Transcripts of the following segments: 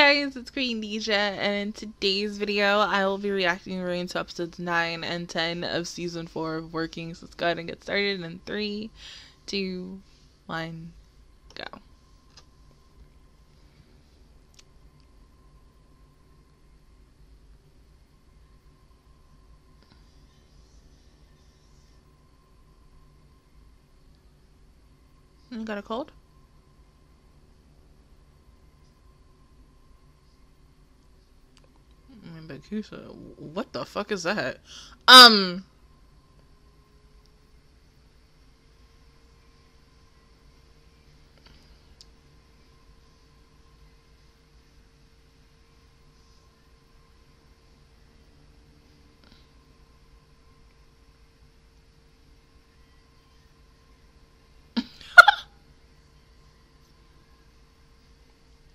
Hey guys, it's Queendija, and in today's video, I will be reacting to episodes 9 and 10 of season 4 of Working. So let's go ahead and get started in 3, 2, 1, go. You got a cold? Bakusa. What the fuck is that? Um.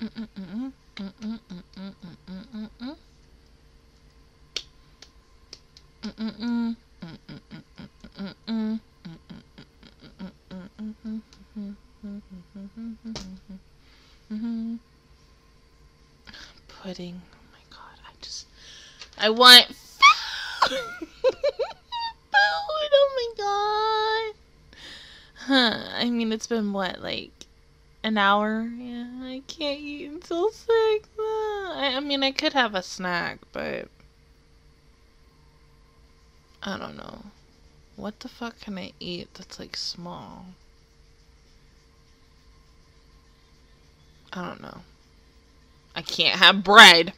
Mm-mm-mm-mm. Mm-mm-mm-mm-mm-mm-mm. Pudding. Oh my god, I just. I want food! Oh my god! Huh. I mean, it's been what, like an hour? Yeah, I can't eat until six. Ah, I, I mean, I could have a snack, but. I don't know. What the fuck can I eat that's like small? I don't know. I can't have bread.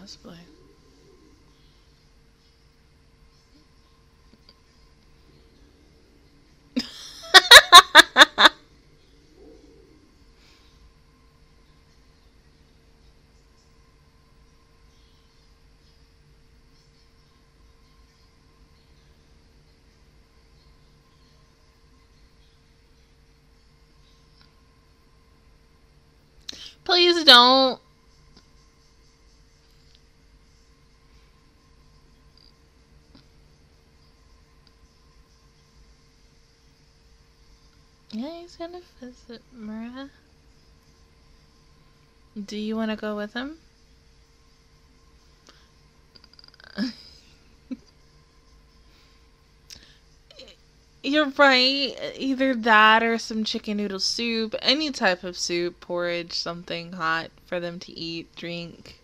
Possibly. Please don't. Yeah, he's gonna visit Mura. Do you want to go with him? You're right. Either that or some chicken noodle soup, any type of soup, porridge, something hot for them to eat, drink.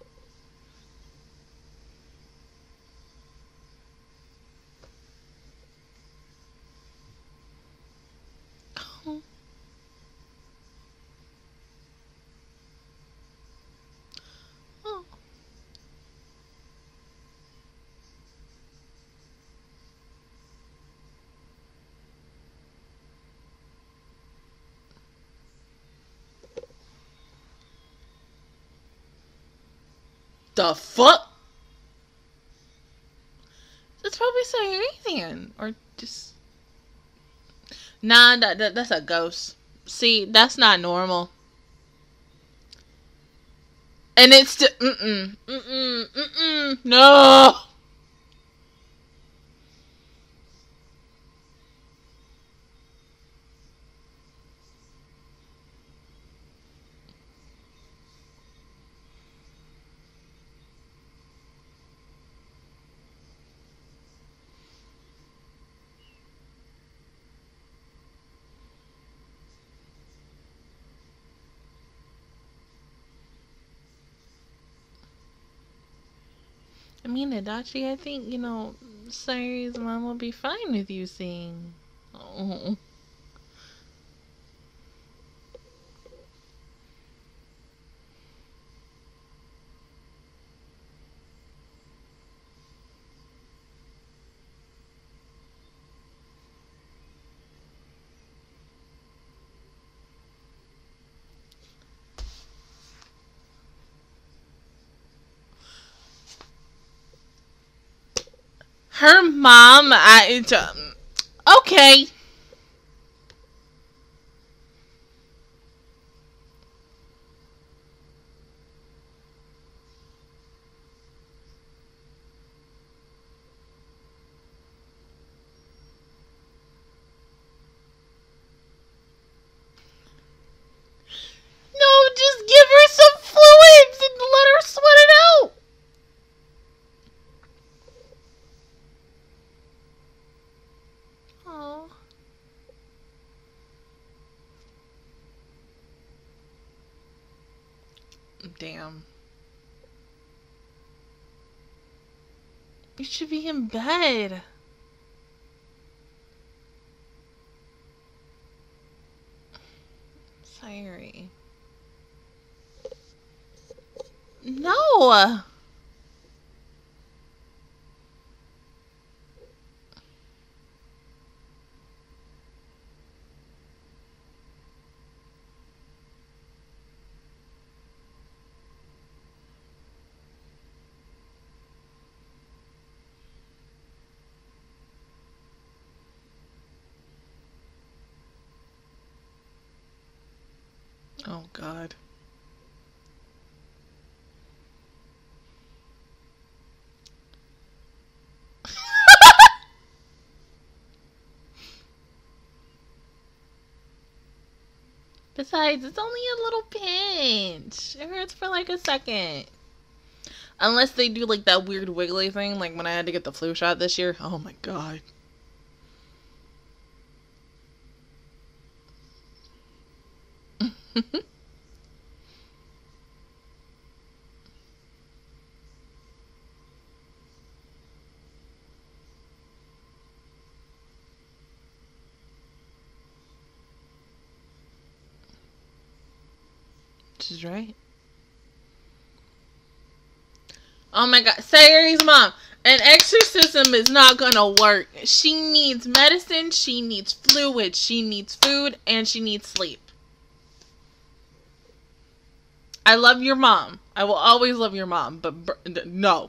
The fuck? It's probably Sirenian or just. Nah, that, that that's a ghost. See, that's not normal. And it's just mm mm mm mm mm no. Adachi, I think, you know, Sayuri's mom will be fine with you seeing. Oh. Her mom, I, um, okay. No, just give her some fluids and let her sweat it out. Oh. Damn. You should be in bed. Sorry. No. Oh God. Besides, it's only a little pinch. It hurts for like a second. Unless they do like that weird wiggly thing, like when I had to get the flu shot this year. Oh my god. She's right. Oh my god, Sayuri's mom. An exorcism is not gonna work. She needs medicine, she needs fluid, she needs food, and she needs sleep. I love your mom. I will always love your mom, but no.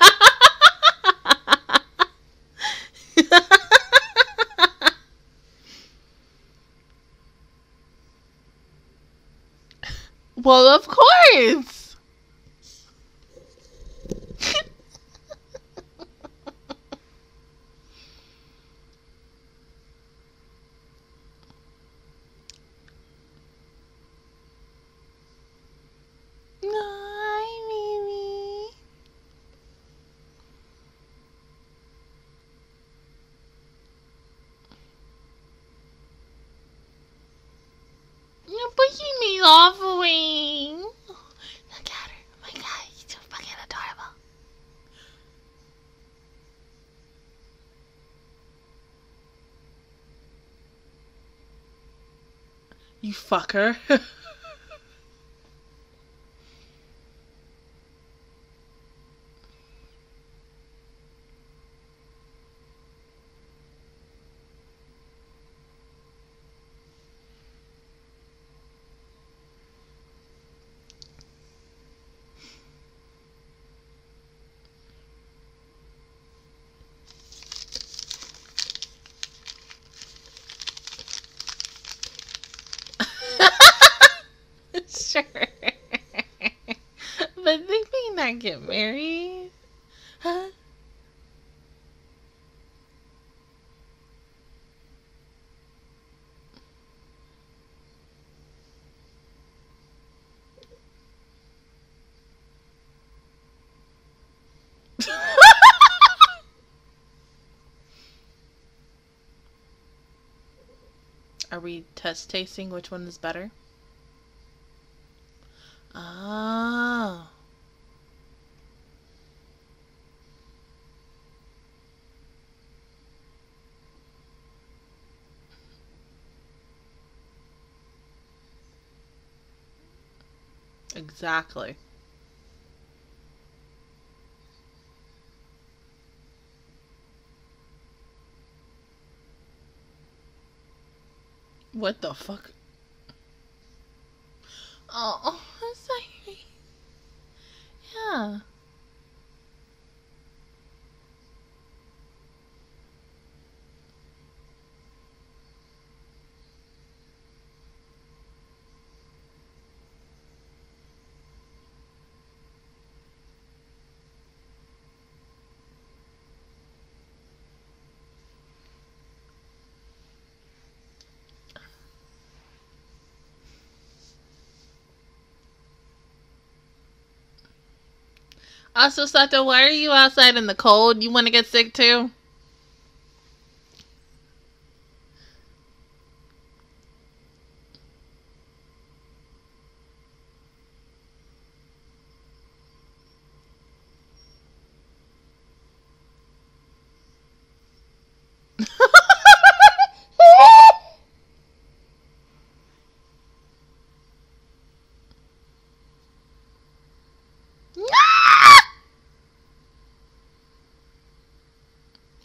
You fucker. sure. but not get married. Huh? Are we test tasting which one is better? Ah. Exactly. What the fuck? Oh, I'm sorry. Yeah. Also, Sato, why are you outside in the cold? You want to get sick too?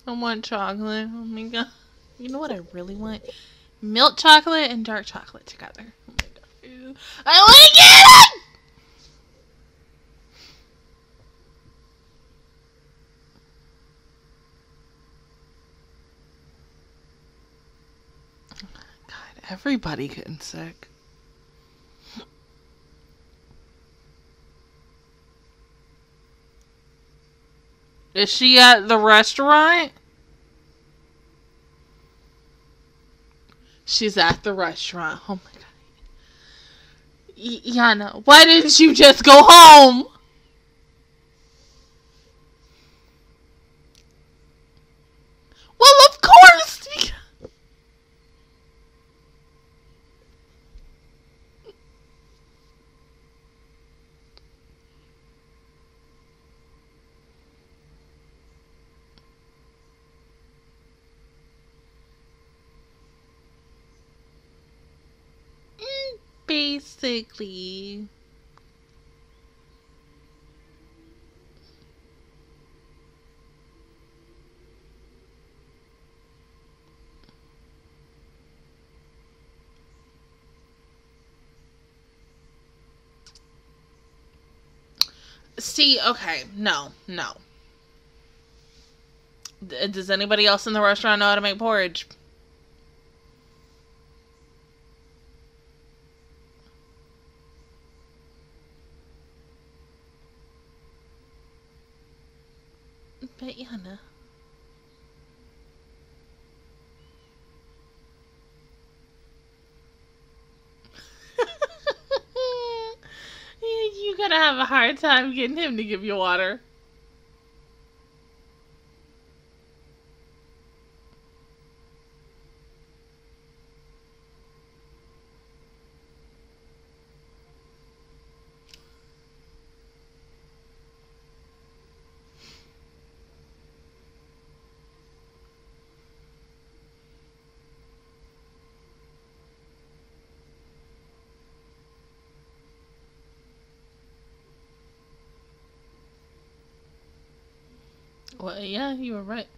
I want chocolate. Oh my god. You know what I really want? Milk chocolate and dark chocolate together. Oh my god. I want to get it! God, everybody getting sick. Is she at the restaurant? She's at the restaurant. Oh my god. Y- Yana, why didn't you just go home? Well, of course. because- Mm, Basically. See, okay, no, no. D- Does anybody else in the restaurant know how to make porridge? gonna have a hard time getting him to give you water. Well, yeah, you were right.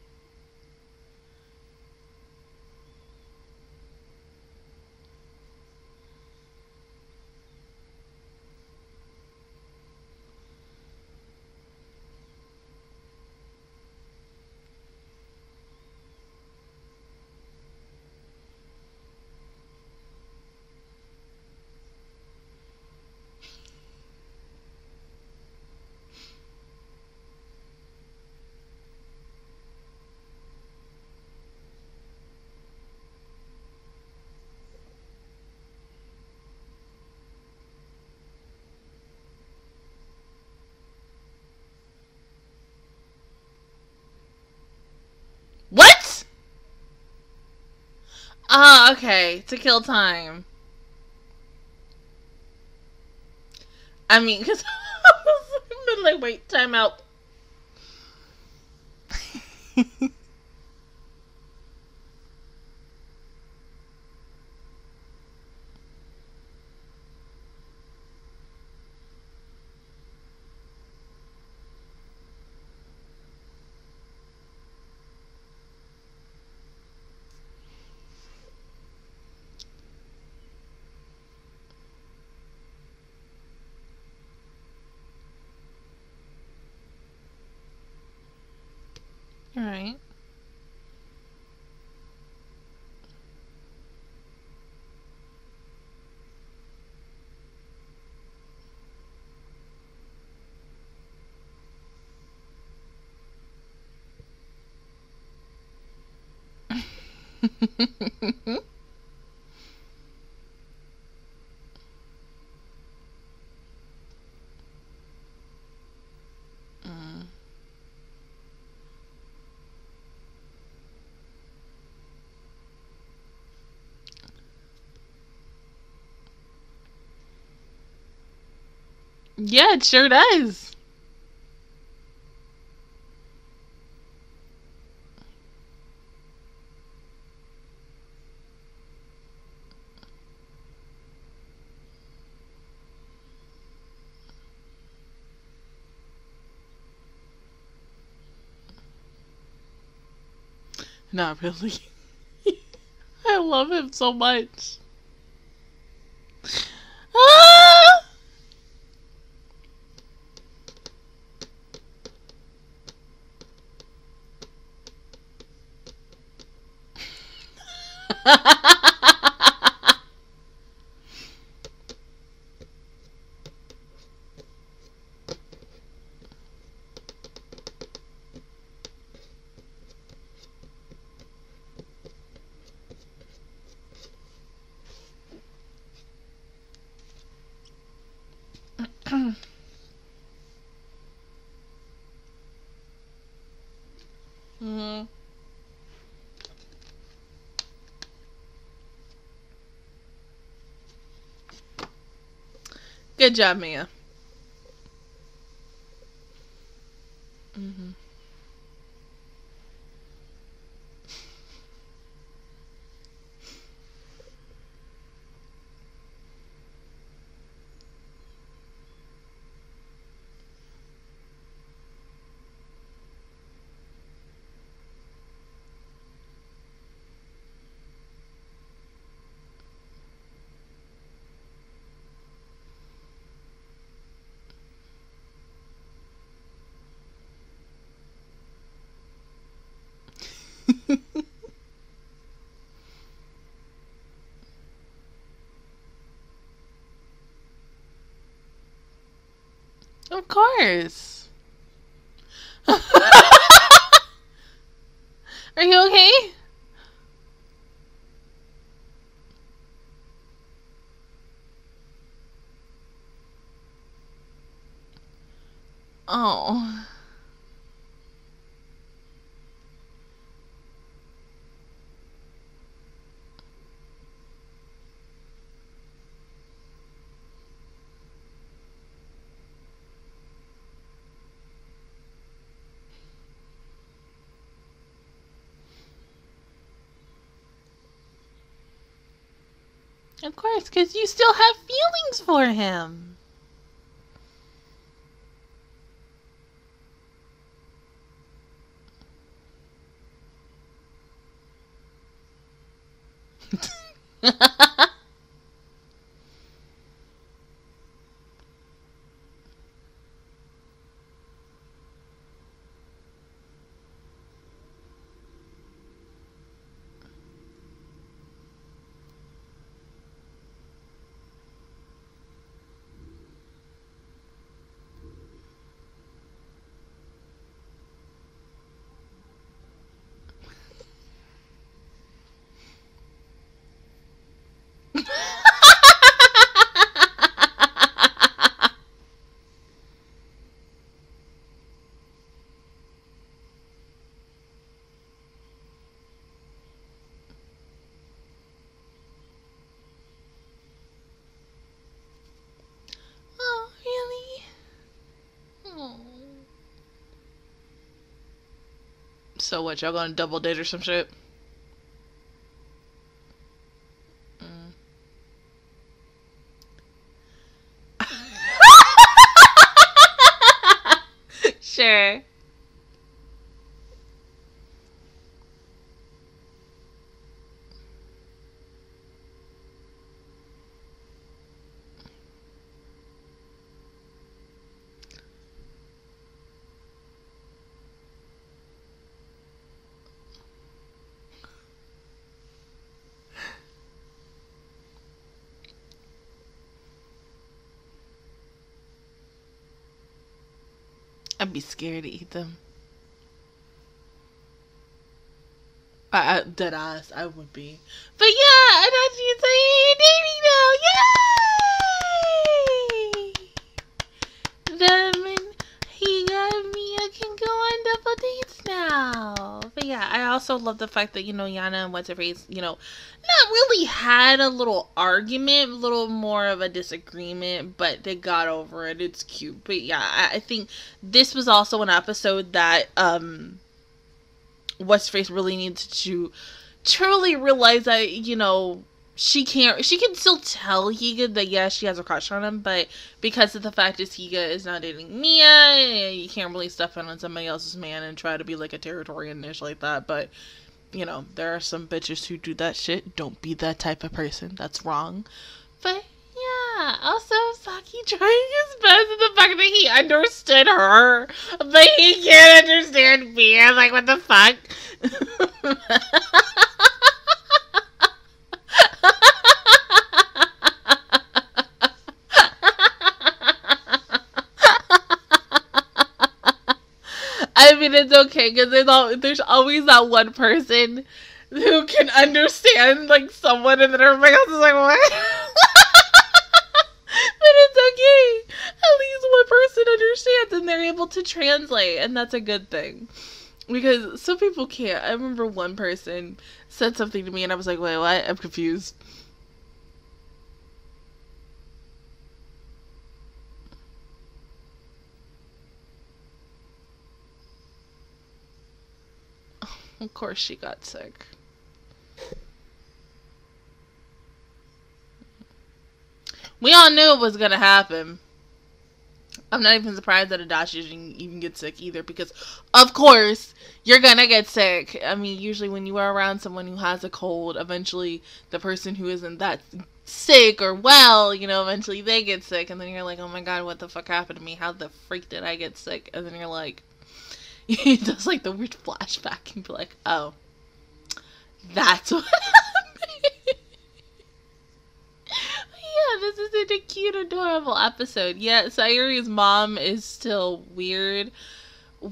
What? Ah, okay. To kill time. I mean, because I was like, wait, time out. All right. Mm. Yeah, it sure does. Not really. I love him so much. Ah! hmm Good job, Mia. hmm Of course. Are you okay? Oh. Of course, because you still have feelings for him. oh, really? So what, y'all gonna double date or some shit? Mm. sure. I'd be scared to eat them. I, I dead ass, I would be. But yeah, and that's you saying dating now. Yay! Then he and Mia can go on double dates now. But yeah, I also love the fact that, you know, Yana and what's her face, you know, not really had a little argument, a little more of a disagreement, but they got over it. It's cute. But yeah, I, I think this was also an episode that um what's face really needs to truly realize that, you know, she can't she can still tell Higa that yeah she has a crush on him, but because of the fact is Higa is not dating Mia, you can't really step in on somebody else's man and try to be like a Territorian ish like that. But you know, there are some bitches who do that shit. Don't be that type of person. That's wrong. But yeah, also Saki trying his best in the fact that he understood her, but he can't understand Mia. Like, what the fuck? I mean, it's okay because there's al- there's always that one person who can understand like someone, and then everybody else is like, what? but it's okay. At least one person understands, and they're able to translate, and that's a good thing. Because some people can't. I remember one person said something to me, and I was like, wait, what? I'm confused. Of course, she got sick. We all knew it was gonna happen. I'm not even surprised that Adachi didn't even get sick either because, of course, you're gonna get sick. I mean, usually when you are around someone who has a cold, eventually the person who isn't that sick or well, you know, eventually they get sick, and then you're like, oh my god, what the fuck happened to me? How the freak did I get sick? And then you're like, he does like the weird flashback and be like, oh, that's what happened. yeah, this is such a cute, adorable episode. Yeah, Sayuri's mom is still weird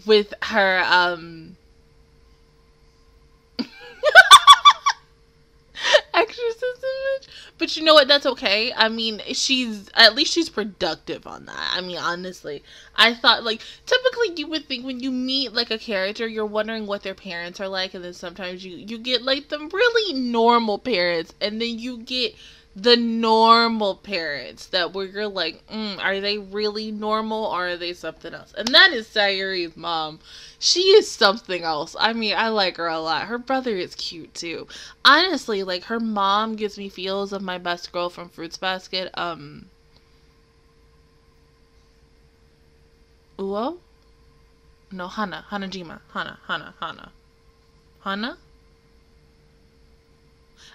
with her, um, exorcism. But you know what? That's okay. I mean, she's at least she's productive on that. I mean, honestly, I thought like typically you would think when you meet like a character, you're wondering what their parents are like, and then sometimes you you get like the really normal parents, and then you get the normal parents that where you're like, mm, are they really normal or are they something else? And that is Sayuri's mom. She is something else. I mean, I like her a lot. Her brother is cute too. Honestly, like her mom gives me feels of my best girl from Fruits Basket. Um Uo? No, Hana. Hanajima. Hana. Hana. Hana. Hana?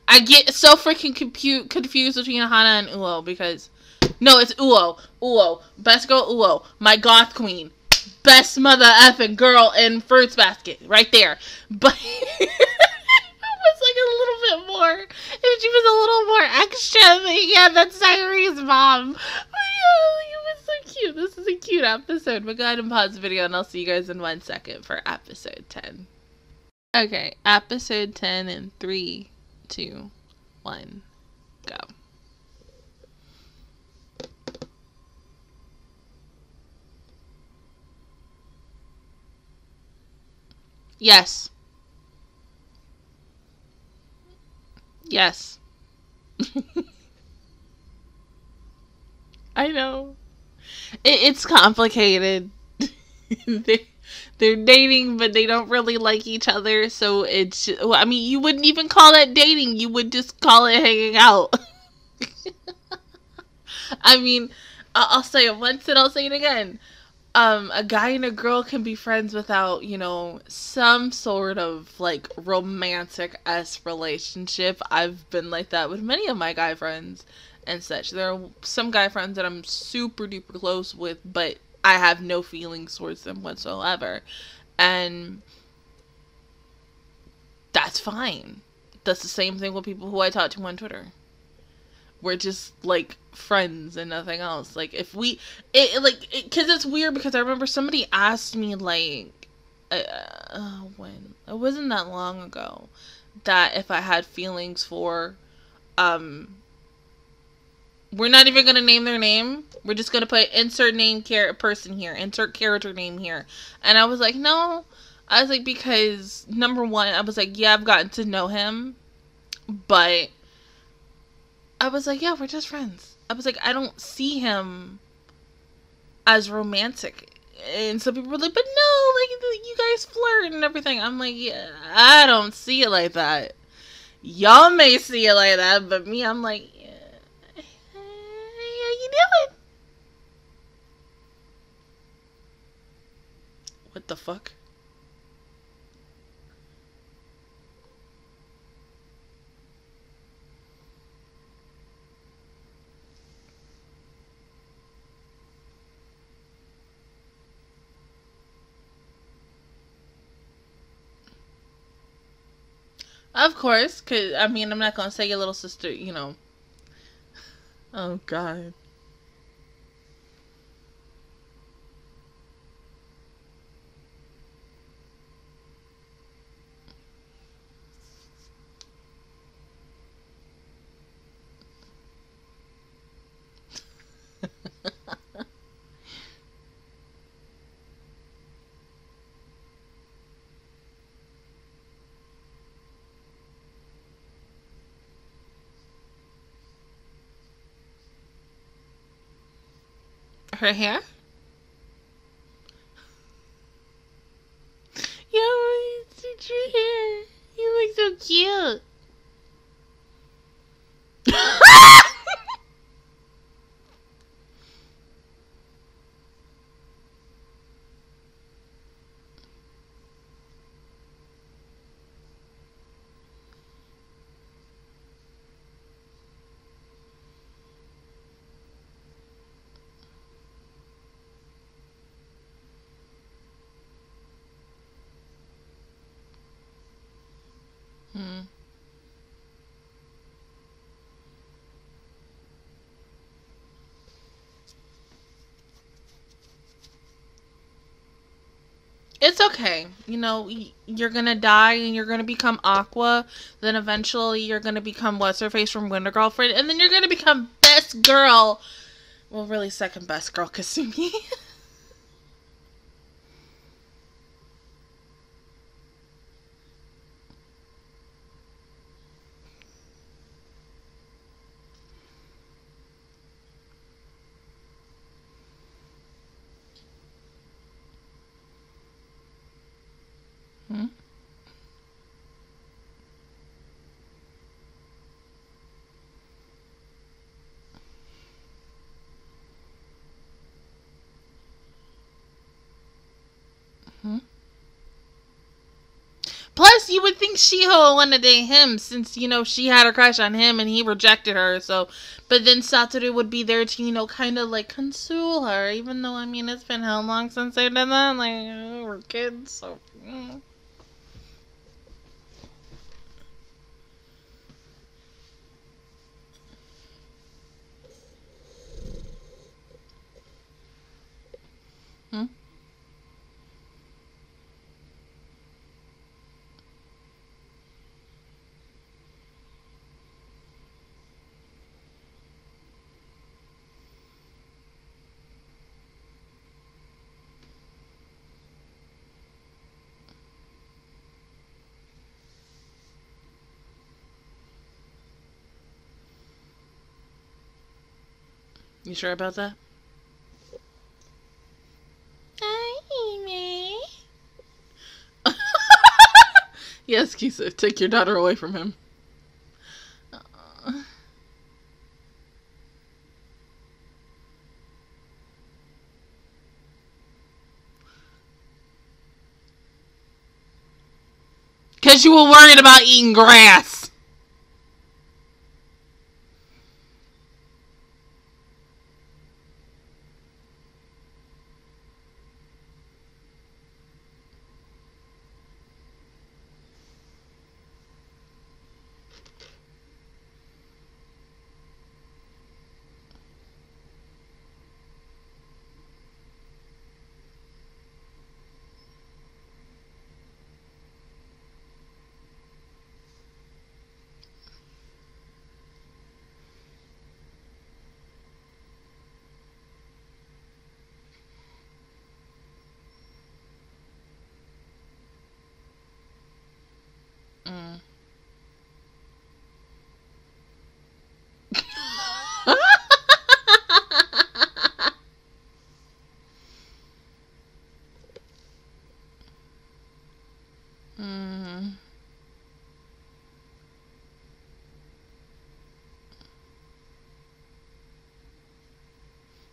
I get so freaking compute, confused between Hana and Uo because no, it's Uo. Uo. Best girl Uo. My goth queen. Best mother effing girl in Fruits Basket. Right there. But it was like a little bit more. If she was a little more extra, yeah, that's Sayuri's mom. But yeah, it was so cute. This is a cute episode. But go ahead and pause the video and I'll see you guys in one second for episode 10. Okay, episode 10 in 3, two, one, go. Yes. Yes. I know. It, it's complicated. they're dating, but they don't really like each other. So it's, I mean, you wouldn't even call that dating. You would just call it hanging out. I mean, I'll say it once and I'll say it again. Um, a guy and a girl can be friends without, you know, some sort of like romantic s relationship. I've been like that with many of my guy friends and such. There are some guy friends that I'm super duper close with, but I have no feelings towards them whatsoever. And that's fine. That's the same thing with people who I talk to on Twitter. We're just like friends and nothing else. Like if we, it like it, cause it's weird because I remember somebody asked me like, uh, uh, when it wasn't that long ago, that if I had feelings for, um, we're not even gonna name their name. We're just gonna put insert name character person here, insert character name here. And I was like, no. I was like, because number one, I was like, yeah, I've gotten to know him, but I was like, yeah, we're just friends. I was like, I don't see him as romantic. And some people were like, but no, like you guys flirt and everything. I'm like, yeah, I don't see it like that. Y'all may see it like that, but me, I'm like, doing? What the fuck? Of course, cause I mean I'm not gonna say your little sister, you know. Oh God. Her hair? Yo, it's your hair. You look so cute. Hmm. It's okay. You know, you're gonna die and you're gonna become Aqua. Then eventually you're gonna become what's her face from Wonder Girlfriend, and then you're gonna become best girl. Well, really second best girl, Kasumi. Hmm? Hmm? Plus, you would think Shiho wanted to date him since, you know, she had a crush on him and he rejected her. So, but then Satoru would be there to, you know, kind of like console her. Even though, I mean, it's been how long since they did that? Like, we're kids, so. Mm. Hmm? You sure about that? yes, Kisa, take your daughter away from him. Because you were worried about eating grass.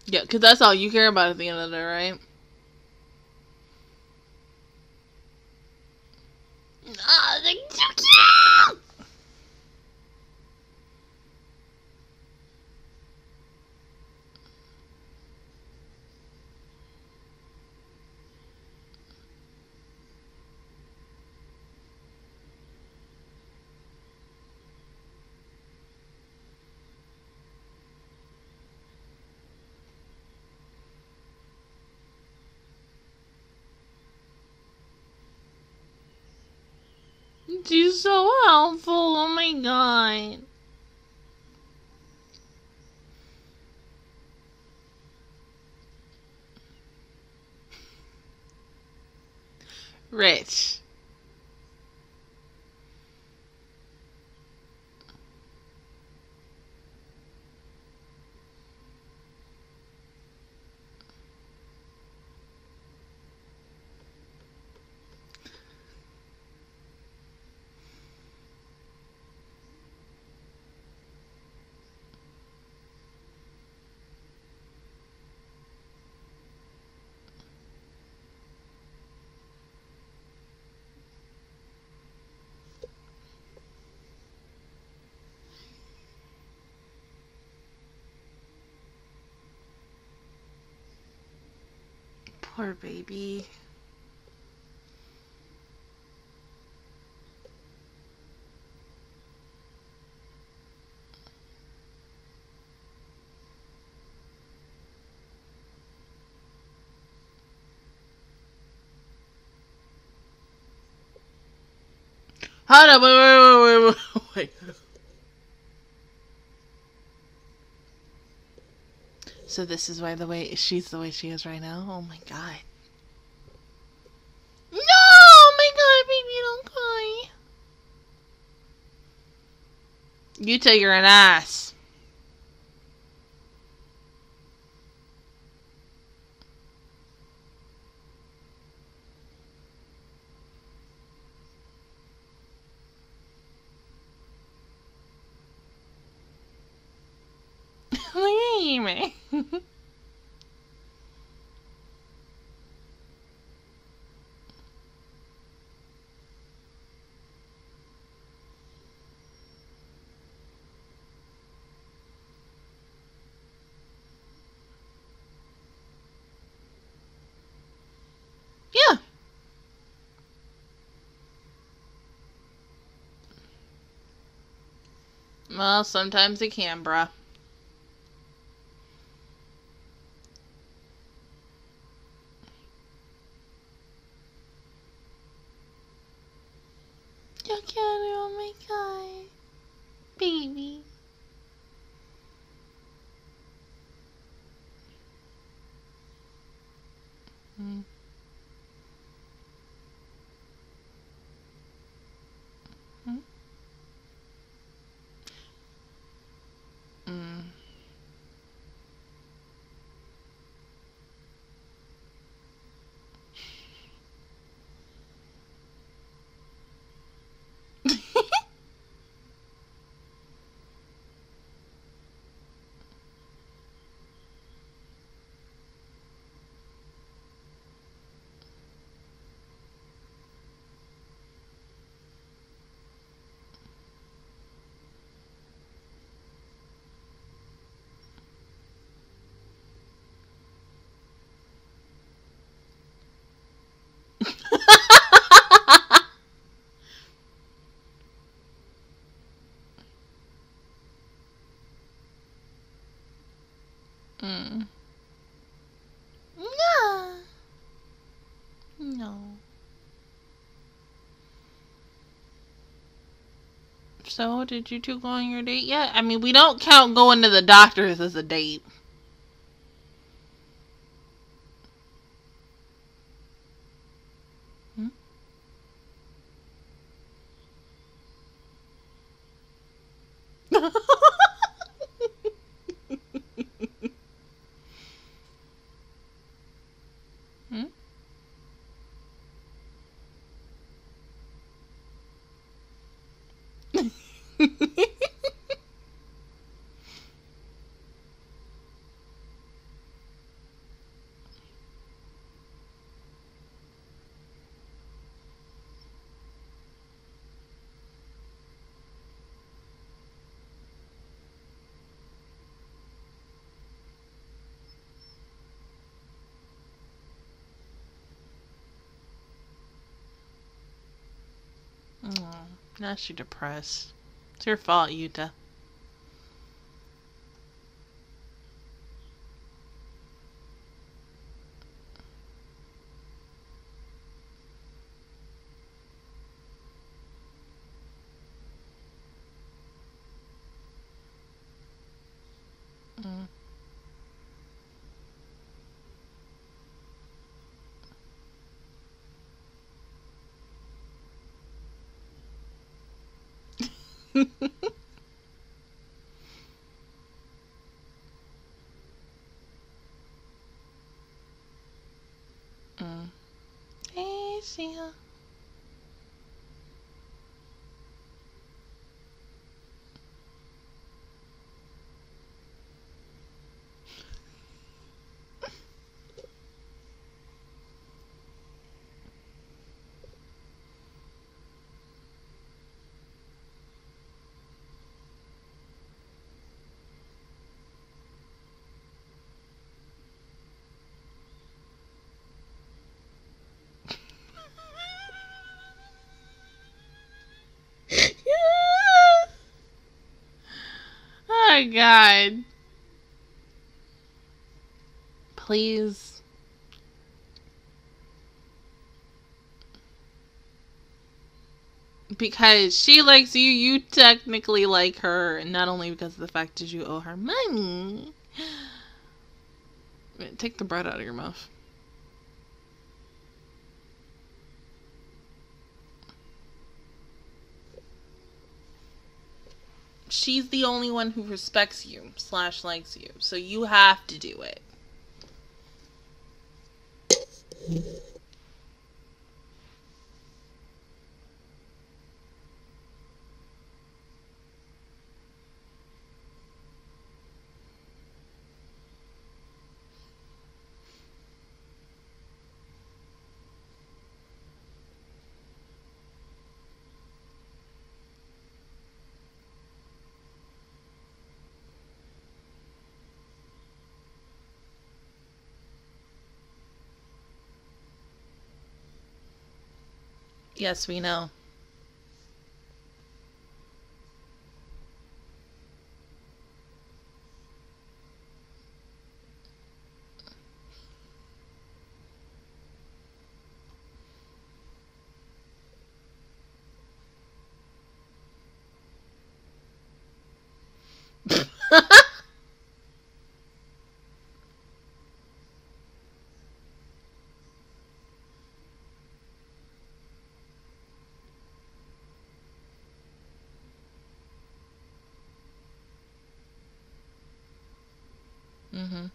Yeah, because that's all you care about at the end of the day, right? Oh, they're so cute! She's so helpful. Oh my god. Rich. Poor baby. Hold up, wait, wait, wait, wait. So this is why the way she's the way she is right now. Oh my god. No, oh my god, baby, don't cry. You tell you're an ass. Look at me. yeah. Well, sometimes it can, bruh. Yo quiero, oh my god. Baby. Mm. Mm. Mm. No. No. So, did you two go on your date yet? I mean, we don't count going to the doctors as a date. Hmm? Hmm? Oh, now she's depressed. It's your fault, Yuta. Mm. Mm. Hey, Sia. Oh god. Please. because she likes you, you technically like her, not only because of the fact that you owe her money. Take the bread out of your mouth. She's the only one who respects you slash likes you, so you have to do it. Yes, we know. Mm-hmm.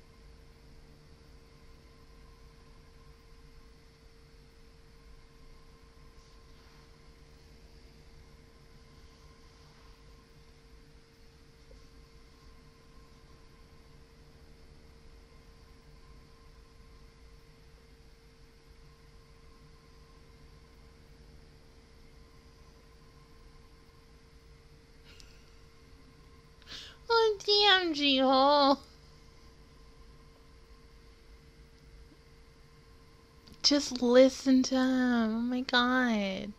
Oh, Just listen to him. Oh my god.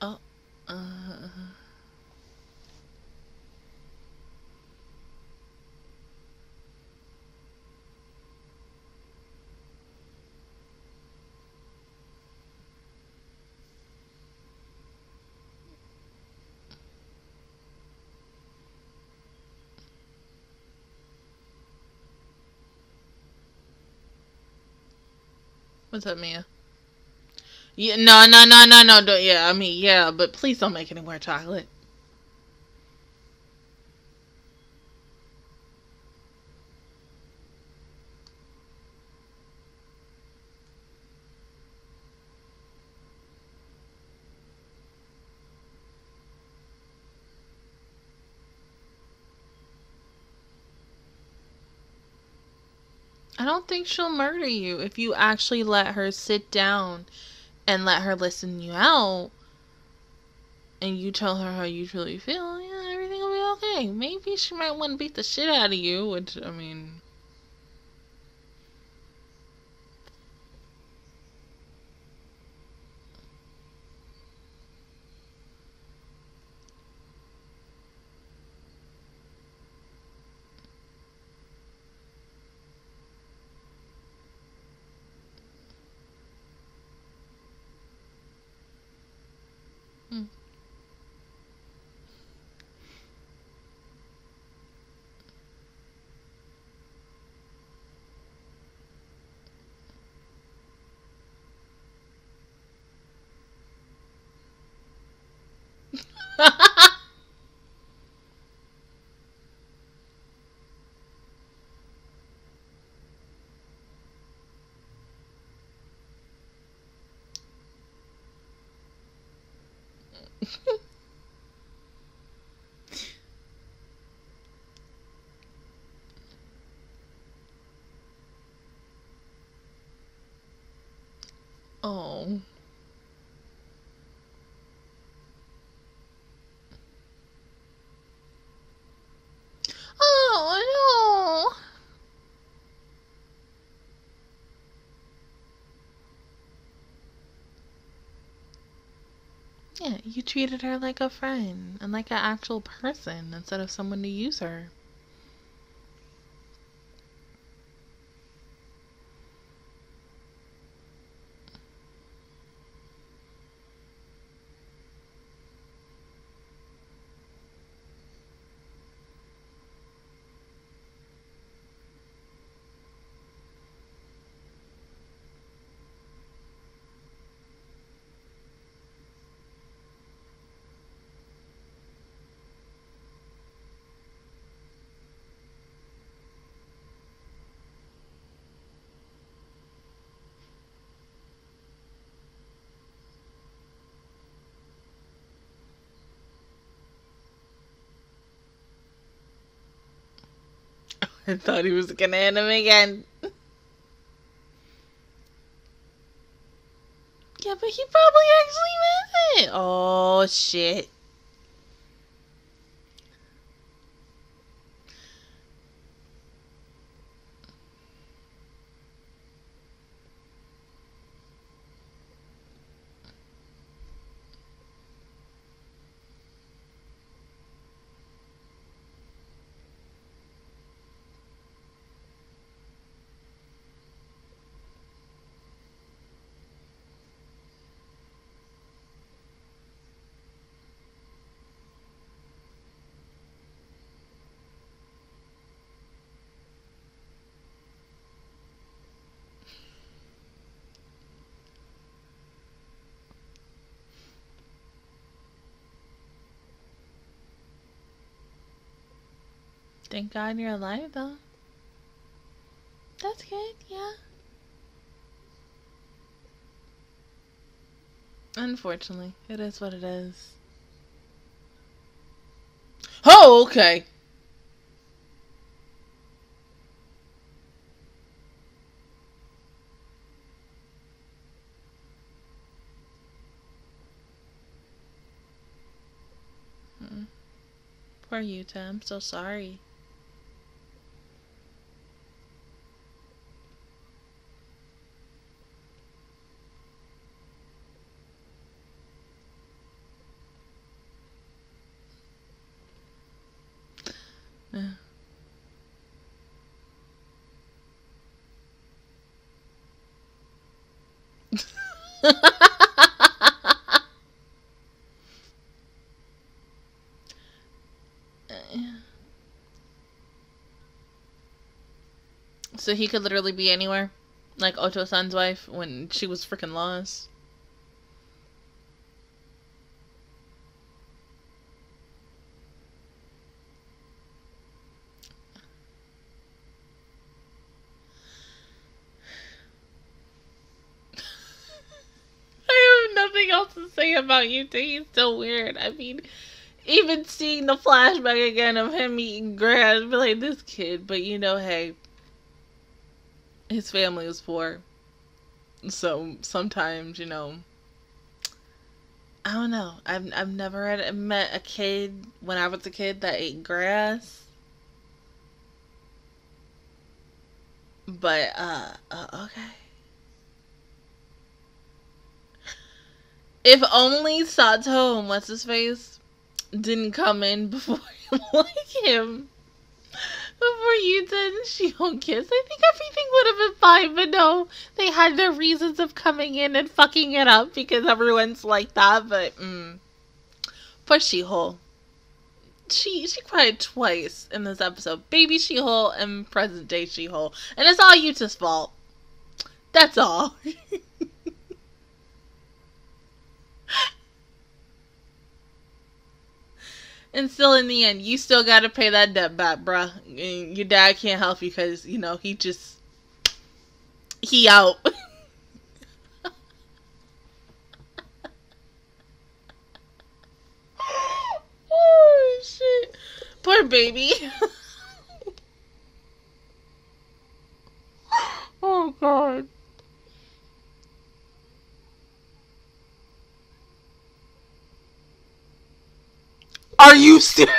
Oh. Uh. What's up, Mia? Yeah, no, no, no, no, no. Don't, yeah, I mean, yeah, but please don't make any more chocolate. I don't think she'll murder you if you actually let her sit down and let her listen you out and you tell her how you truly feel, yeah, everything will be okay. Maybe she might want to beat the shit out of you, which, I mean, Hmm. Oh. Oh no. Yeah, you treated her like a friend and like an actual person instead of someone to use her. I thought he was gonna hit him again. Yeah, but he probably actually meant it. Oh, shit. Thank God you're alive, though. That's good, yeah. Unfortunately, it is what it is. Oh, okay. Hmm. Poor Yuta, I'm so sorry. Yeah. So he could literally be anywhere, like Oto-san's wife when she was freaking lost. I have nothing else to say about you two. He's so weird. I mean, even seeing the flashback again of him eating grass, be like this kid. But you know, hey, his family was poor, so sometimes you know. I don't know. I've I've never had, met a kid when I was a kid that ate grass. But uh, uh okay. If only Sato and what's his face didn't come in before him like him. Before you did she don't kiss. I think everything would have been fine, but no. They had their reasons of coming in and fucking it up because everyone's like that, but mm. Poor She-Hole. She she cried twice in this episode. Baby She-Hole and present day She-Hole. And it's all Yuta's fault. That's all. And still, in the end, you still got to pay that debt back, bruh. and Your dad can't help you because, you know, he just. He out. oh, shit. Poor baby. oh, God. Are you serious?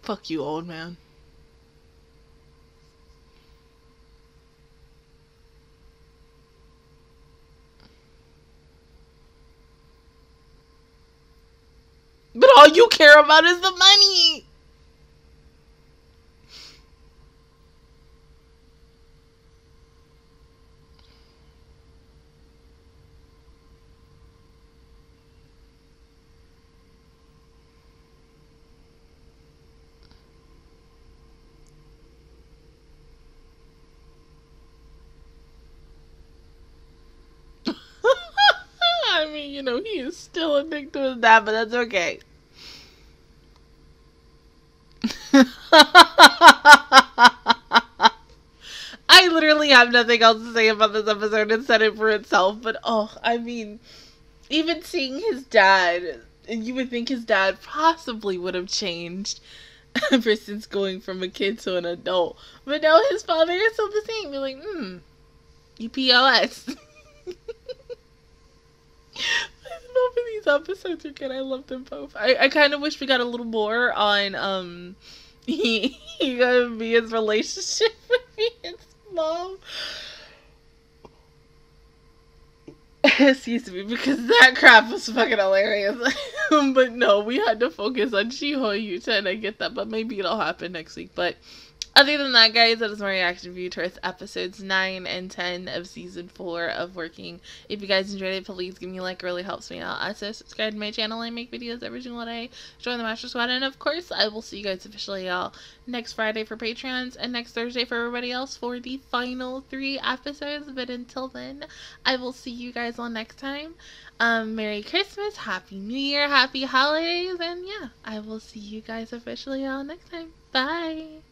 Fuck you, old man. You care about is the money. I mean, you know, he is still addicted to that, but that's okay. I literally have nothing else to say about this episode It said it for itself, but oh, I mean, even seeing his dad, and you would think his dad possibly would have changed ever since going from a kid to an adult. But no, his father is still the same. You're like, hmm, you. these episodes are good. I love them both. I, I kind of wish we got a little more on um he he got his relationship with his mom. Excuse me, because that crap was fucking hilarious. but no, we had to focus on Shiho Yuta, and I get that, but maybe it'll happen next week. But other than that, guys, that is my reaction view towards episodes 9 and 10 of season 4 of Working. If you guys enjoyed it, please give me a like. It really helps me out. Also, subscribe to my channel. I make videos every single day. Join the Master Squad. And, of course, I will see you guys officially y'all, next Friday for Patreons and next Thursday for everybody else for the final three episodes. But until then, I will see you guys all next time. Um, Merry Christmas, Happy New Year, Happy Holidays, and yeah, I will see you guys officially all next time. Bye!